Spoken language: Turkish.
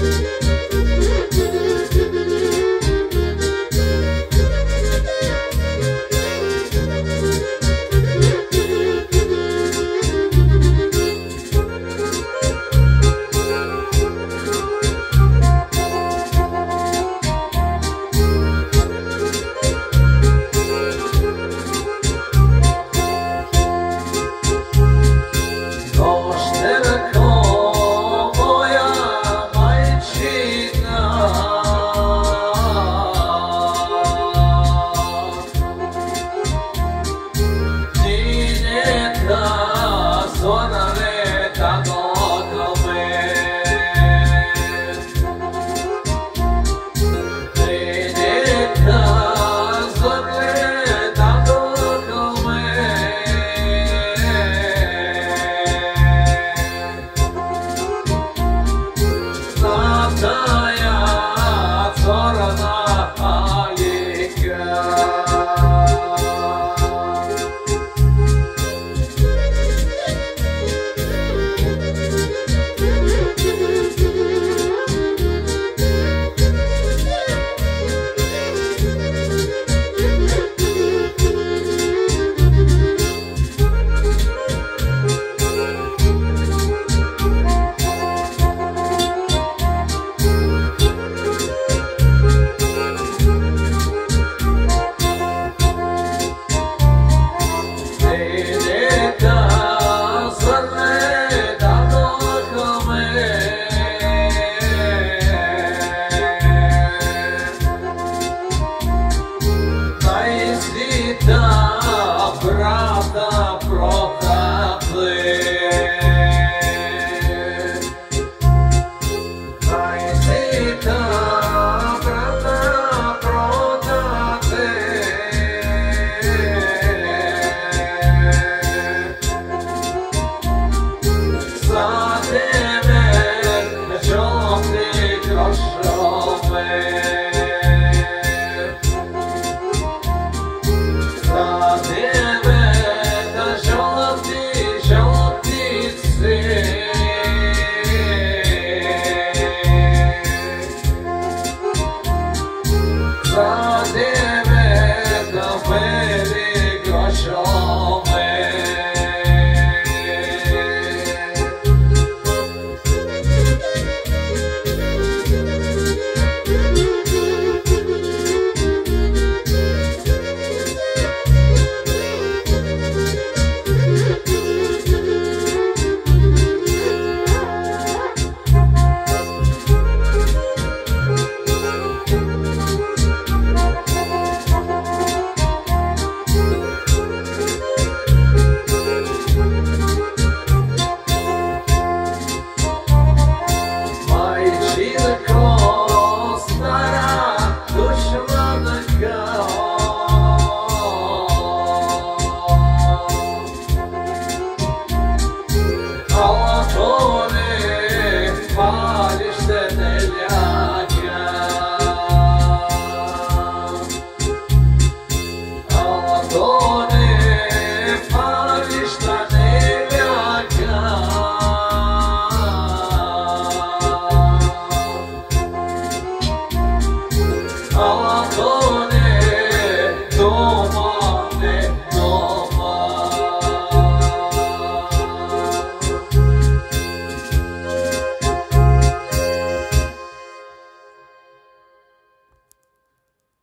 Música Bye.